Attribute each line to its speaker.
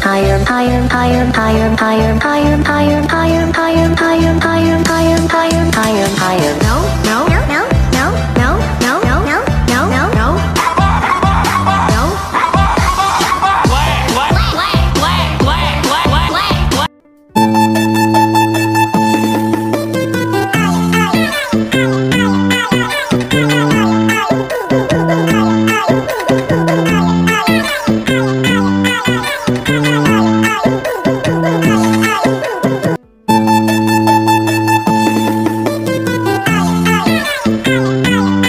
Speaker 1: higher, higher, higher, higher, higher, higher, higher, higher. you